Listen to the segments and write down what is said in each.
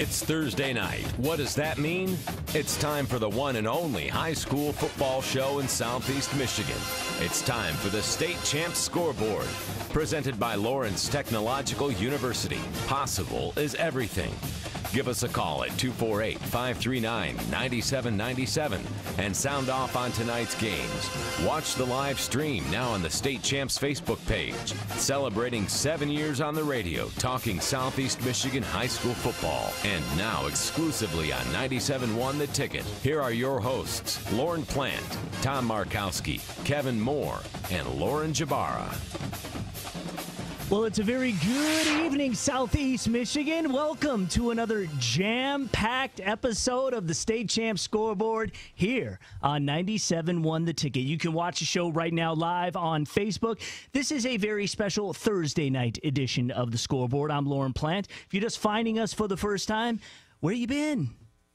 It's Thursday night. What does that mean? It's time for the one and only high school football show in Southeast Michigan. It's time for the State Champs Scoreboard, presented by Lawrence Technological University. Possible is everything. Give us a call at 248 539 9797 and sound off on tonight's games. Watch the live stream now on the State Champs Facebook page. Celebrating seven years on the radio, talking Southeast Michigan high school football. And now exclusively on 97.1 The Ticket. Here are your hosts, Lauren Plant, Tom Markowski, Kevin Moore, and Lauren Jbara. Well, it's a very good evening, Southeast Michigan. Welcome to another jam packed episode of the State Champ Scoreboard here on 97.1 The Ticket. You can watch the show right now live on Facebook. This is a very special Thursday night edition of the Scoreboard. I'm Lauren Plant. If you're just finding us for the first time, where you been?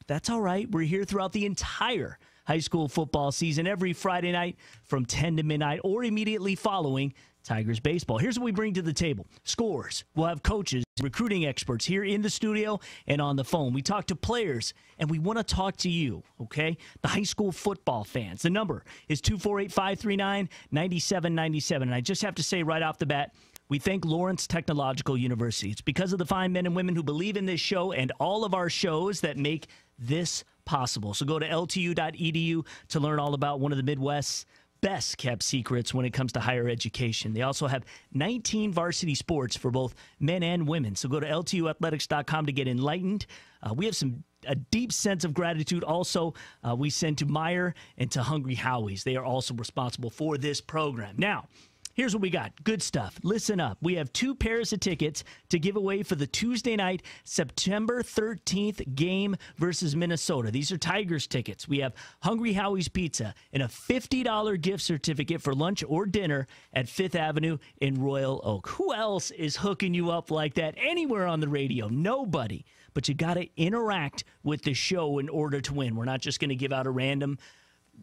That's all right. We're here throughout the entire high school football season every Friday night from 10 to midnight or immediately following Tigers baseball. Here's what we bring to the table scores. We'll have coaches, recruiting experts here in the studio and on the phone. We talk to players, and we want to talk to you, okay? The high school football fans. The number is 248 539 9797. And I just have to say right off the bat, we thank Lawrence Technological University. It's because of the fine men and women who believe in this show and all of our shows that make this possible. So go to ltu.edu to learn all about one of the Midwest's best kept secrets when it comes to higher education. They also have 19 varsity sports for both men and women. So go to ltuathletics.com to get enlightened. Uh, we have some a deep sense of gratitude also uh, we send to Meijer and to Hungry Howie's. They are also responsible for this program. Now, Here's what we got. Good stuff. Listen up. We have two pairs of tickets to give away for the Tuesday night, September 13th game versus Minnesota. These are Tigers tickets. We have Hungry Howie's Pizza and a $50 gift certificate for lunch or dinner at Fifth Avenue in Royal Oak. Who else is hooking you up like that anywhere on the radio? Nobody. But you got to interact with the show in order to win. We're not just going to give out a random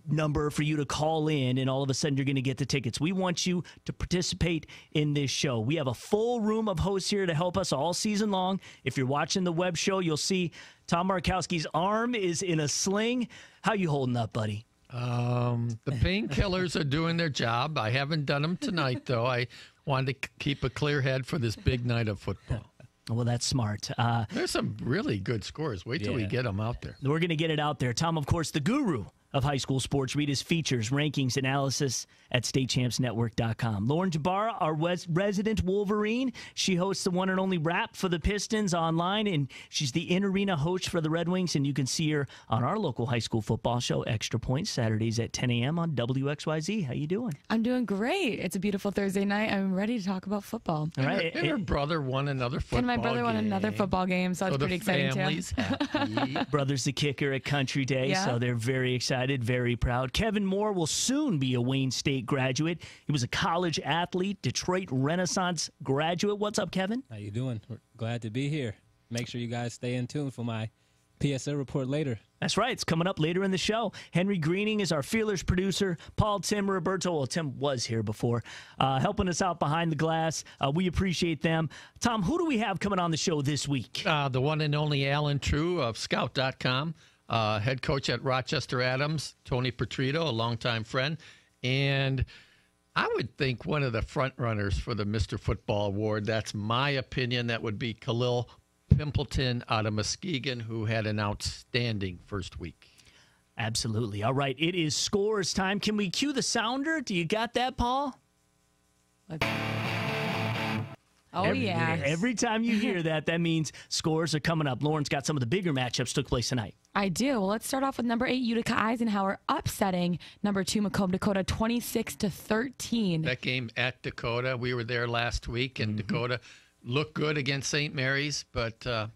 number for you to call in and all of a sudden you're going to get the tickets. We want you to participate in this show. We have a full room of hosts here to help us all season long. If you're watching the web show, you'll see Tom Markowski's arm is in a sling. How you holding up, buddy? Um, the painkillers are doing their job. I haven't done them tonight though. I wanted to keep a clear head for this big night of football. Well, that's smart. Uh, There's some really good scores. Wait till we get them out there. we're going to get it out there. Tom, of course, the guru of high school sports. Read his features, rankings, analysis at statechampsnetwork.com. Lauren Jbara, our res- resident Wolverine. She hosts the one and only rap for the Pistons online, and she's the in arena host for the Red Wings. And you can see her on our local high school football show, Extra Points, Saturdays at 10 a.m. on WXYZ. How you doing? I'm doing great. It's a beautiful Thursday night. I'm ready to talk about football. All right. And her brother won another football and my brother won another football game, so So it's pretty exciting family's too. happy. Brother's the kicker at Country Day, Yeah. so they're very excited, very proud. Kevin Moore will soon be a Wayne State graduate. He was a college athlete, Detroit Renaissance graduate. What's up, Kevin? How you doing? We're glad to be here. Make sure you guys stay in tune for my PSA report later. That's right. It's coming up later in the show. Henry Greening is our feelers producer. Paul Tim Roberto. Well, Tim was here before, uh, helping us out behind the glass. Uh, we appreciate them. Tom, who do we have coming on the show this week? uh, the one and only Allen Trieu of Scout.com, uh, head coach at Rochester Adams, Tony Patritto, a longtime friend, and I would think one of the front runners for the Mr. Football Award. That's my opinion. That would be Khalil Pimpleton out of Muskegon, who had an outstanding first week. Absolutely. All right. It is scores time. Can we cue the sounder? Do you got that, Paul? Oh Every yeah. Every time you hear that, that means scores are coming up. Lauren's got some of the bigger matchups took place tonight. I do. Well, let's start off with number eight Utica Eisenhower upsetting number two Macomb Dakota 26 to 13. That game at Dakota, we were there last week, and Dakota looked good against St. Mary's, but uh,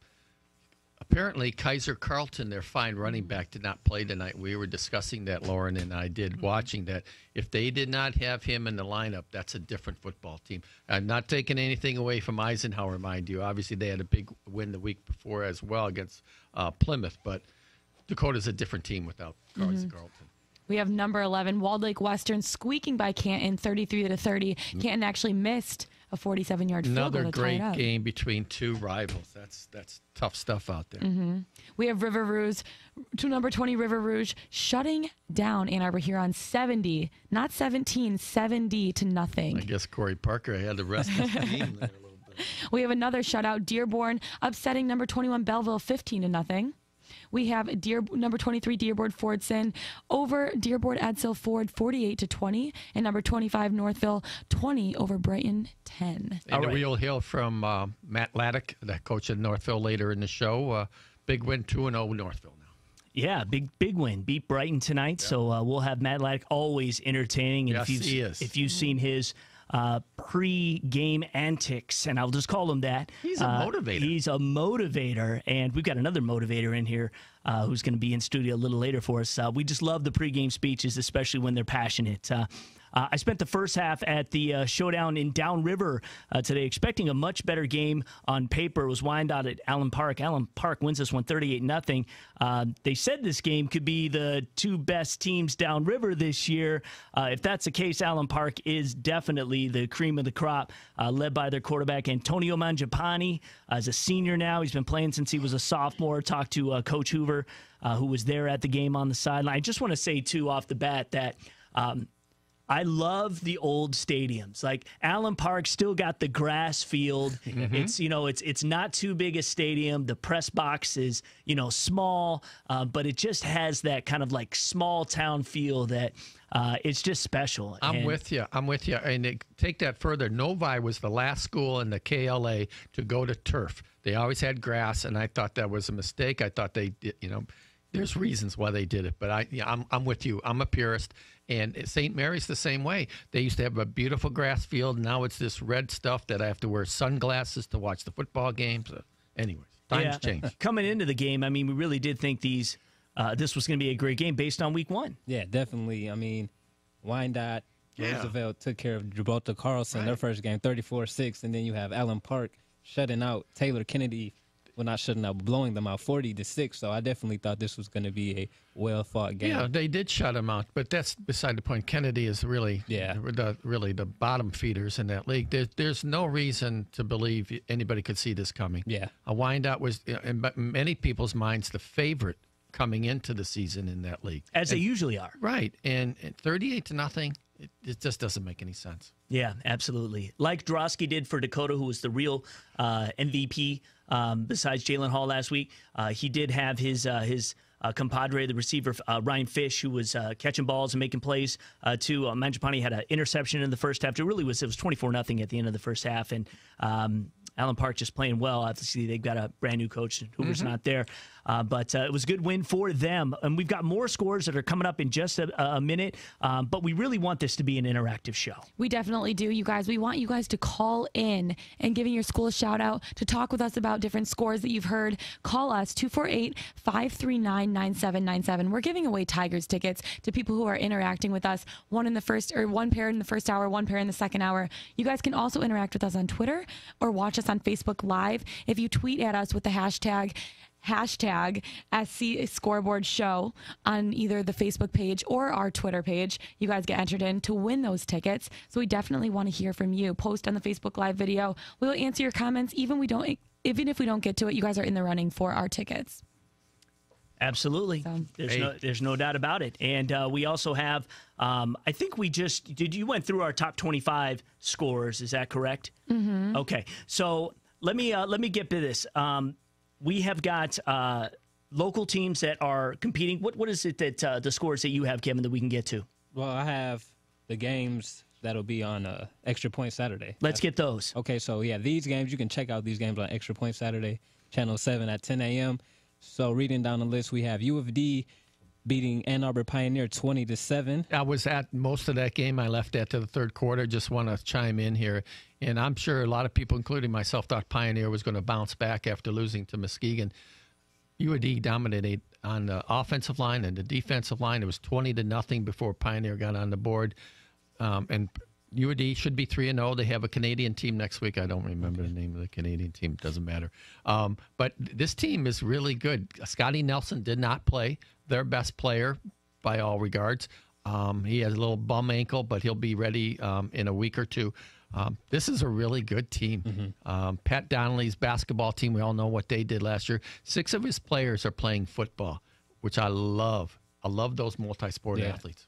apparently Kaiser Carlton, their fine running back, did not play tonight. We were discussing that, Lauren and I did, watching that. If they did not have him in the lineup, that's a different football team. I'm not taking anything away from Eisenhower, mind you. Obviously, they had a big win the week before as well against uh, Plymouth, but Dakota's a different team without Kaiser Carlton. Mm-hmm. We have number 11, Walled Lake Western, squeaking by Canton 33 to 30. Mm-hmm. Canton actually missed a 47 yard field Another goal to tie great it up. game between two rivals. That's that's tough stuff out there. Mm-hmm. We have River Rouge, to number 20, River Rouge, shutting down Ann Arbor Huron 70, not 17, 70 to nothing. I guess Corey Parker had the rest of the there a little bit. We have another shutout, Dearborn, upsetting number 21 Belleville 15 to nothing. We have Dear number 23 Dearborn Fordson over Dearborn Edsel Ford 48 to 20, and number 25 Northville 20 over Brighton 10. And right. we'll hear from uh, Matt Laddick, the coach of Northville, later in the show. Uh, big win, 2 and 0 Northville now. Yeah, big big win. Beat Brighton tonight, so uh, we'll have Matt Laddick always entertaining. And Yes, if you've, he is. If you've seen his uh, pre-game antics, and I'll just call him that, He's a uh, motivator. He's a motivator, and we've got another motivator in here uh, who's going to be in studio a little later for us. Uh, we just love the pre-game speeches, especially when they're passionate. Uh, I spent the first half at the uh, showdown in Downriver uh, today, expecting a much better game on paper. It was Wyandotte at Allen Park. Allen Park wins this one 38 nothing. Uh, they said this game could be the two best teams downriver this year. Uh, if that's the case, Allen Park is definitely the cream of the crop, uh, led by their quarterback Antonio Mangiapane. Uh, as a senior now, he's been playing since he was a sophomore. Talked to Coach Hoover, uh, who was there at the game on the sideline. I just want to say too, off the bat, that. Um, I love the old stadiums. Like Allen Park still got the grass field. It's you know it's it's not too big a stadium. The press box is you know small, uh, but it just has that kind of like small town feel that uh, it's just special. I'm And- with you. I'm with you. And it, take that further. Novi was the last school in the KLA to go to turf. They always had grass, and I thought that was a mistake. I thought they, you know, there's reasons why they did it, but I, yeah, I'm, I'm with you. I'm a purist, and St. Mary's the same way. They used to have a beautiful grass field. Now it's this red stuff that I have to wear sunglasses to watch the football games. Uh, anyways, times Yeah. change. Coming into the game, I mean, we really did think these uh, this was going to be a great game based on week one. Yeah, definitely. I mean, Wyandotte, Yeah. Roosevelt took care of Gibraltar Carlson their first game, 34-6, and then you have Allen Park shutting out Taylor Kennedy. Well, not shutting out, blowing them out 40 to six. So I definitely thought this was going to be a well fought game. Yeah, they did shut them out, but that's beside the point. Kennedy is really, Yeah. the, really the bottom feeders in that league. There's, there's no reason to believe anybody could see this coming. Yeah. a Wyandotte was, in many people's minds, the favorite coming into the season in that league. As they usually are. Right, and, and 38 to nothing, it, it just doesn't make any sense. Yeah, absolutely. Like Drosky did for Dakota, who was the real uh, MVP um, besides Jalen Hall last week. Uh, he did have his uh, his uh, compadre, the receiver uh, Ryan Fish, who was uh, catching balls and making plays. Uh, too, uh, Mangiapane had an interception in the first half. It really was it was twenty four nothing at the end of the first half, and um, Allen Park just playing well. Obviously, they've got a brand new coach, and Hoover's not there. Uh, but uh, it was a good win for them. And we've got more scores that are coming up in just a, a minute. Um, but we really want this to be an interactive show. We definitely do, you guys. We want you guys to call in and giving your school a shout out to talk with us about different scores that you've heard. Call us 248 539 9797. We're giving away Tigers tickets to people who are interacting with us. One in the first, or one pair in the first hour, one pair in the second hour. You guys can also interact with us on Twitter or watch us on Facebook Live. If you tweet at us with the hashtag, hashtag SC Scoreboard Show on either the Facebook page or our Twitter page. You guys get entered in to win those tickets. So we definitely want to hear from you. Post on the Facebook Live video. We'll answer your comments even we don't even if we don't get to it. You guys are in the running for our tickets. Absolutely. So- There's Hey. no there's no doubt about it. And uh, we also have um, I think we just did you went through our top 25 scores, is that correct? Mm-hmm. Okay. So let me uh, let me get to this. Um, we have got uh, local teams that are competing. What what is it that uh, the scores that you have, Kevin, that we can get to? Well, I have the games that'll be on uh, Extra Point Saturday. Let's get those. Okay, so yeah, these games you can check out these games on Extra Point Saturday, Channel Seven at 10 a.m. So reading down the list, we have U of D beating Ann Arbor Pioneer 20 to seven. I was at most of that game. I left to the third quarter. Just want to chime in here. And I'm sure a lot of people, including myself, thought Pioneer was going to bounce back after losing to Muskegon. U of D dominated on the offensive line and the defensive line. It was 20 to nothing before Pioneer got on the board. Um, and U of D should be 3 and 0. They have a Canadian team next week. I don't remember the name of the Canadian team. Doesn't matter. Um, but this team is really good. Scotty Nelson did not play, their best player by all regards. Um, he has a little bum ankle, but he'll be ready um, in a week or two. Um, this is a really good team. Um, Pat Donnelly's basketball team, we all know what they did last year. Six of his players are playing football, which I love. I love those multi sport Yeah. athletes.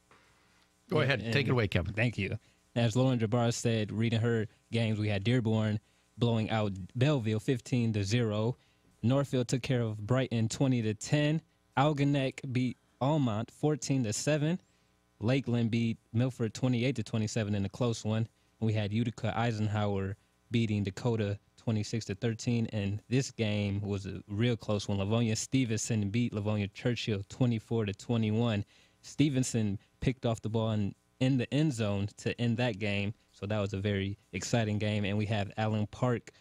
Go ahead, And- take it away, Kevin. Thank you. As Lauren Jabbar said, reading her games, we had Dearborn blowing out Belleville 15 to 0. Northville took care of Brighton 20 to 10. Algonac beat Almont 14 to 7. Lakeland beat Milford 28 to 27 in a close one. We had Utica Eisenhower beating Dakota 26 to 13 and this game was a real close one. Livonia Stevenson beat Livonia Churchill 24 to 21. Stevenson picked off the ball in, in the end zone to end that game, so that was a very exciting game and we have Allen Park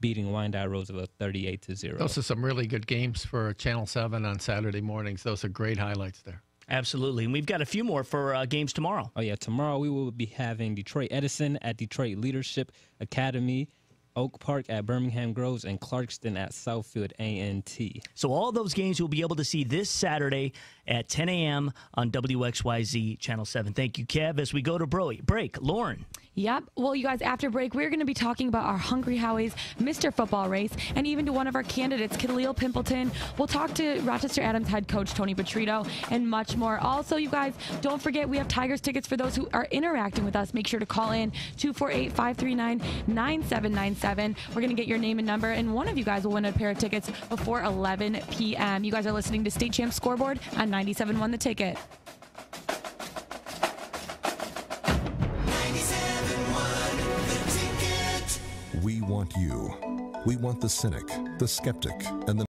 beating Wyandotte Roosevelt 38 to 0. Those are some really good games for Channel 7 on Saturday mornings. Those are great highlights there. Absolutely. And we've got a few more for uh, games tomorrow. Oh yeah, tomorrow we will be having Detroit Edison at Detroit Leadership Academy, Oak Park at Birmingham Groves, and Clarkston at Southfield A&T. So all those games you'll be able to see this Saturday at 10 a.m. on WXYZ Channel 7. Thank you, Kev. As we go to bro- break, Lauren. Yep. Well, you guys, after break, we're going to be talking about our Hungry Howie's Mr. Football race and even to one of our candidates, Khalil Pimpleton. We'll talk to Rochester Adams head coach Tony Patritto and much more. Also, you guys, don't forget we have Tigers tickets for those who are interacting with us. Make sure to call in 248 539 9797. We're going to get your name and number, and one of you guys will win a pair of tickets before 11 p.m. You guys are listening to State Champ Scoreboard on 97.1 The Ticket. We want you. We want the cynic, the skeptic, and the